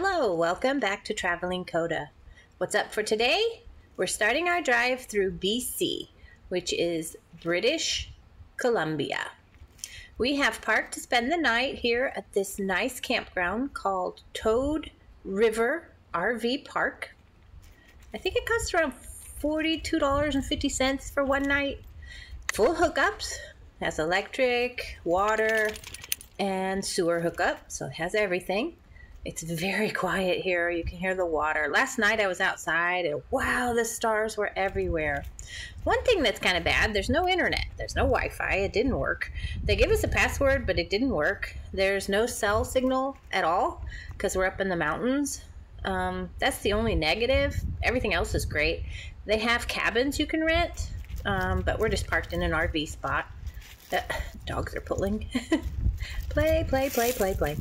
Hello, welcome back to Traveling Coda. What's up for today? We're starting our drive through BC, which is British Columbia. We have parked to spend the night here at this nice campground called Toad River RV Park. I think it costs around $42.50 for one night. Full hookups, has electric, water, and sewer hookup, so it has everything. It's very quiet here. You can hear the water. Last night I was outside and wow, the stars were everywhere. One thing that's kind of bad there's no internet, there's no Wi Fi. It didn't work. They gave us a password, but it didn't work. There's no cell signal at all because we're up in the mountains. Um, that's the only negative. Everything else is great. They have cabins you can rent, um, but we're just parked in an RV spot. Uh, dogs are pulling. play, play, play, play, play.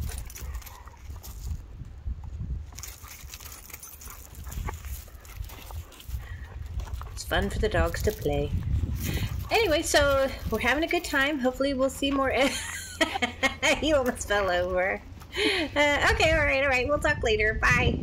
Fun for the dogs to play. Anyway, so we're having a good time. Hopefully, we'll see more. he almost fell over. Uh, okay, all right, all right. We'll talk later. Bye.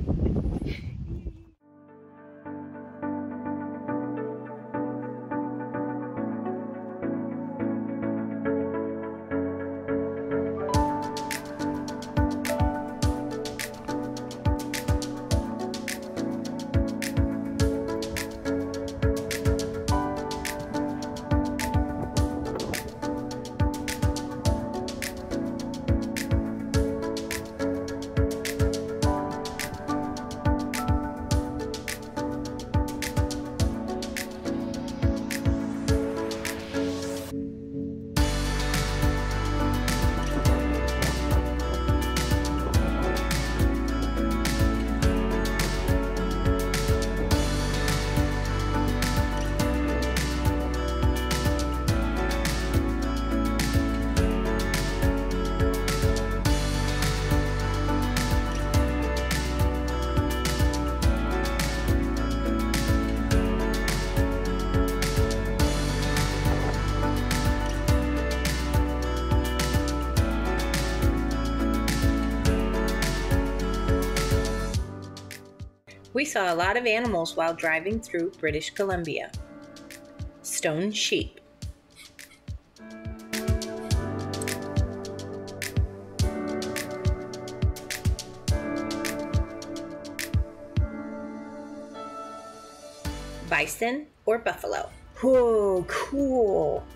We saw a lot of animals while driving through British Columbia. Stone sheep. Bison or buffalo. Whoa, cool.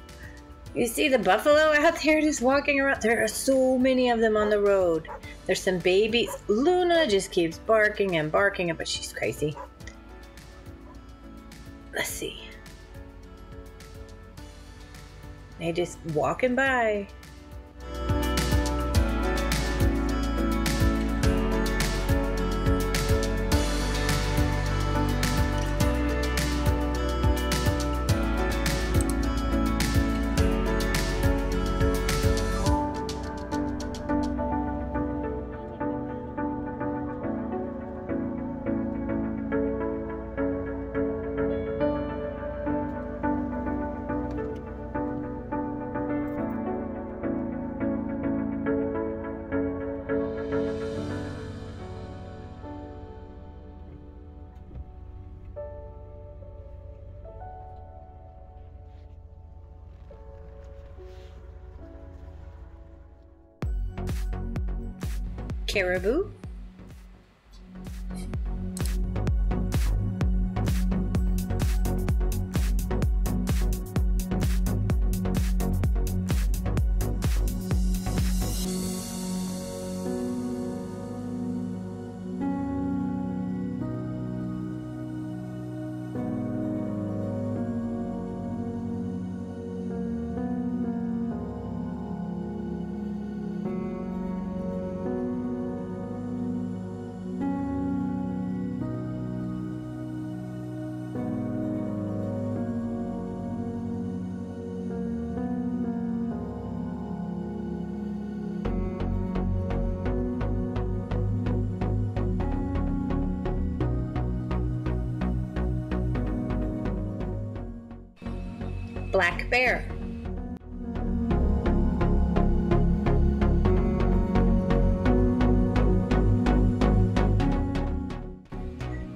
You see the buffalo out there just walking around? There are so many of them on the road. There's some babies. Luna just keeps barking and barking, but she's crazy. Let's see. They just walking by. Caribou. black bear.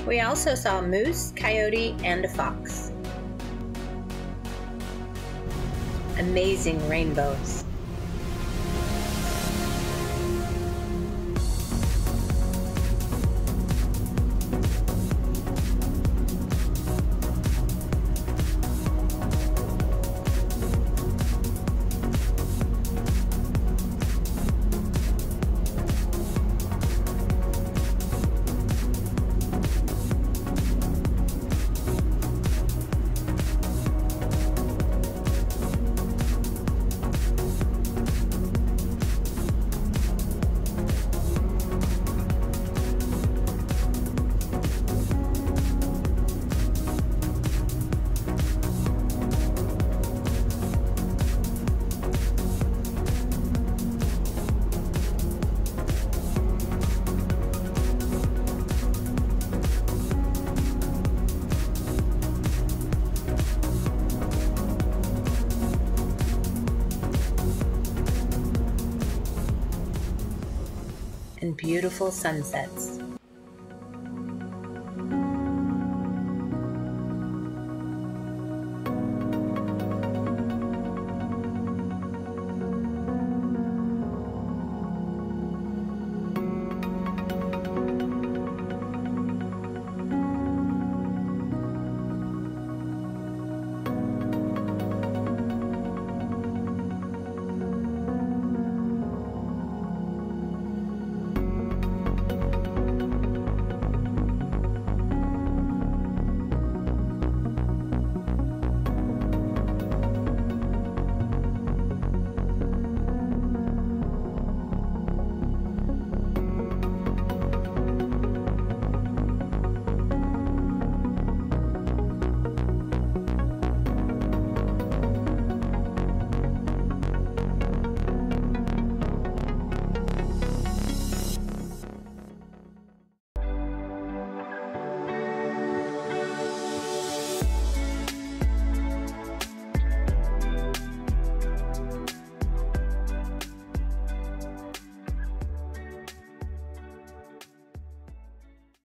We also saw moose, coyote, and a fox. Amazing rainbows. And beautiful sunsets.